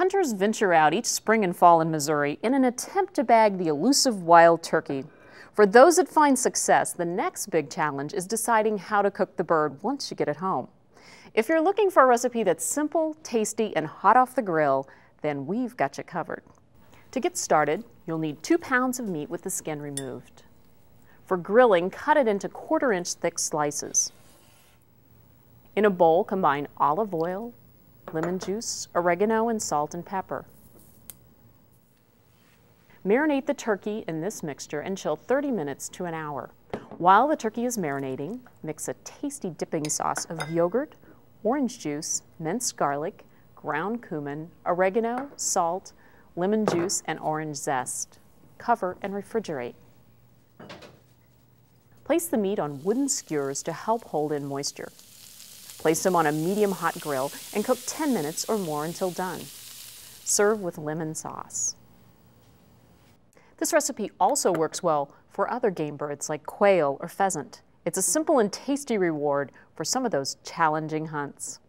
Hunters venture out each spring and fall in Missouri in an attempt to bag the elusive wild turkey. For those that find success, the next big challenge is deciding how to cook the bird once you get it home. If you're looking for a recipe that's simple, tasty, and hot off the grill, then we've got you covered. To get started, you'll need two pounds of meat with the skin removed. For grilling, cut it into quarter inch thick slices. In a bowl, combine olive oil, lemon juice, oregano, and salt and pepper. Marinate the turkey in this mixture and chill 30 minutes to an hour. While the turkey is marinating, mix a tasty dipping sauce of yogurt, orange juice, minced garlic, ground cumin, oregano, salt, lemon juice, and orange zest. Cover and refrigerate. Place the meat on wooden skewers to help hold in moisture. Place them on a medium hot grill and cook 10 minutes or more until done. Serve with lemon sauce. This recipe also works well for other game birds like quail or pheasant. It's a simple and tasty reward for some of those challenging hunts.